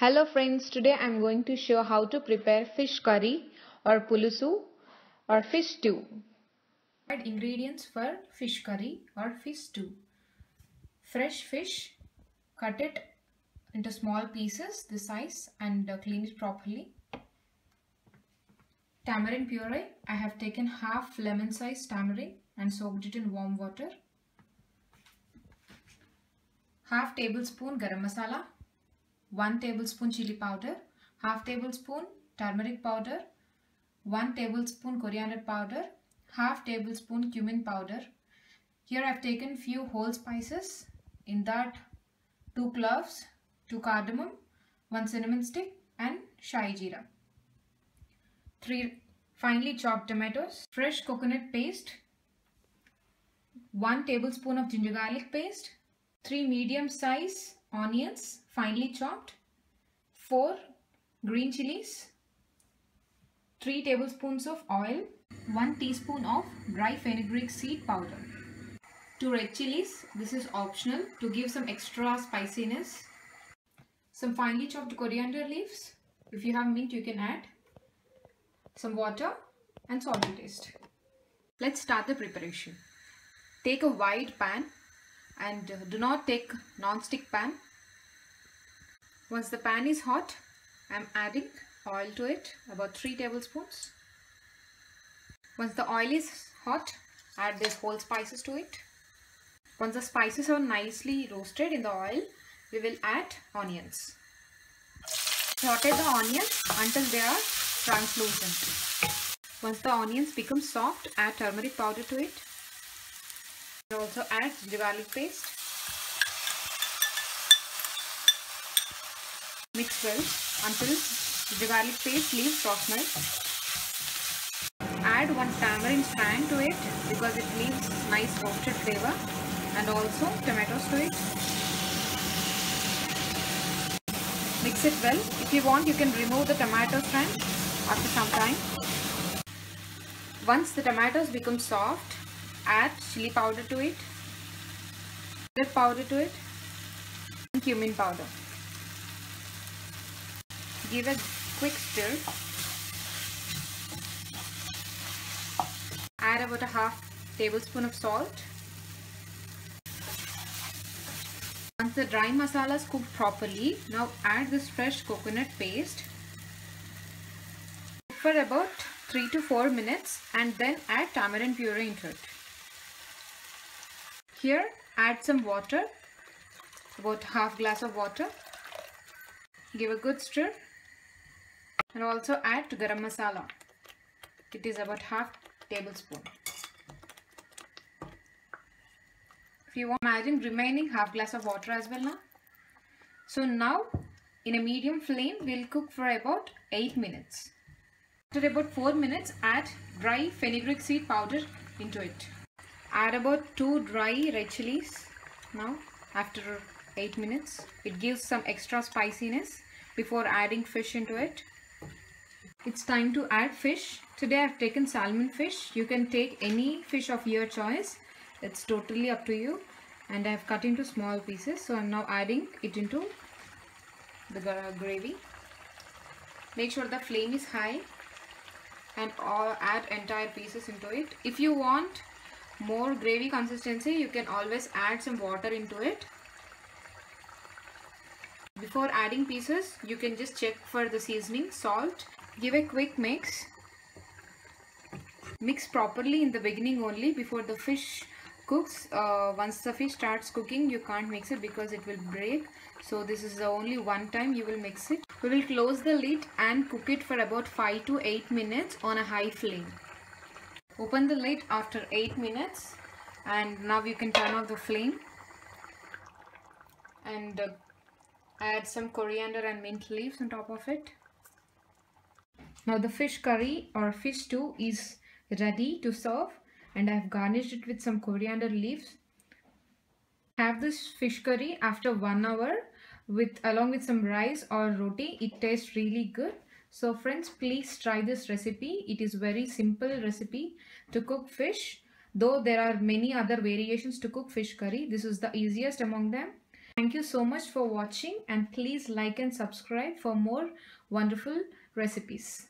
Hello friends, today I am going to show how to prepare fish curry or pulusu or fish stew. Add ingredients for fish curry or fish stew. Fresh fish, cut it into small pieces this size and uh, clean it properly. Tamarind puree, I have taken half lemon size tamarind and soaked it in warm water. Half tablespoon garam masala, 1 tablespoon chili powder, half tablespoon turmeric powder, 1 tablespoon coriander powder, half tablespoon cumin powder. Here I have taken few whole spices. In that 2 cloves, 2 cardamom, 1 cinnamon stick and shai jeera. 3 finely chopped tomatoes, fresh coconut paste, 1 tablespoon of ginger garlic paste, 3 medium size onions finely chopped, 4 green chilies, 3 tablespoons of oil, 1 teaspoon of dry fenugreek seed powder. 2 red chilies, this is optional to give some extra spiciness. Some finely chopped coriander leaves, if you have mint you can add. Some water and salt to taste. Let's start the preparation. Take a wide pan and do not take non-stick pan. Once the pan is hot, I am adding oil to it, about 3 tablespoons. Once the oil is hot, add these whole spices to it. Once the spices are nicely roasted in the oil, we will add onions. Saute the onions until they are translucent. Once the onions become soft, add turmeric powder to it. Also add garlic paste. Mix well until the garlic paste leaves soft smell. Add one tamarind strand to it because it leaves nice roasted flavor and also tomatoes to it. Mix it well. If you want you can remove the tomato strand after some time. Once the tomatoes become soft, add chili powder to it, red powder to it and cumin powder. Give a quick stir. Add about a half tablespoon of salt. Once the dry masala is cooked properly, now add this fresh coconut paste. Cook for about 3 to 4 minutes and then add tamarind puree into it. Here add some water, about half glass of water. Give a good stir and also add garam masala. It is about half tablespoon. If you want, imagine remaining half glass of water as well now. So now in a medium flame, we'll cook for about 8 minutes. After about 4 minutes, add dry fenugreek seed powder into it. Add about 2 dry red chilies now after 8 minutes. It gives some extra spiciness before adding fish into it. It's time to add fish. Today I've taken salmon fish. You can take any fish of your choice. It's totally up to you. And I've cut into small pieces. So I'm now adding it into the gravy. Make sure the flame is high and add entire pieces into it. If you want more gravy consistency, you can always add some water into it. Before adding pieces, you can just check for the seasoning, salt. Give a quick mix. Mix properly in the beginning only before the fish cooks. Uh, once the fish starts cooking, you can't mix it because it will break. So this is the only one time you will mix it. We will close the lid and cook it for about 5 to 8 minutes on a high flame. Open the lid after 8 minutes and now you can turn off the flame and uh, add some coriander and mint leaves on top of it. Now the fish curry or fish stew is ready to serve and I have garnished it with some coriander leaves. Have this fish curry after 1 hour with along with some rice or roti. It tastes really good. So friends, please try this recipe. It is very simple recipe to cook fish. Though there are many other variations to cook fish curry, this is the easiest among them. Thank you so much for watching and please like and subscribe for more wonderful recipes.